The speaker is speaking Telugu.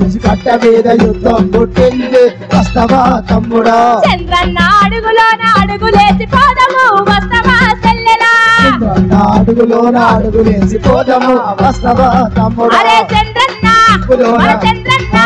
ఆంధ్రప్రదేశ్ కట్ట మీద యుద్ధం పుట్టింది. వస్తవా తమ్ముడా? చంద్రన్న అడుగులోన అడుగులేసి పోదము. వస్తవా చెల్లెలా? చంద్రన్న అడుగులోన అడుగులేసి పోదము. వస్తవా తమ్ముడా? అరే చంద్రన్న మన చంద్రన్న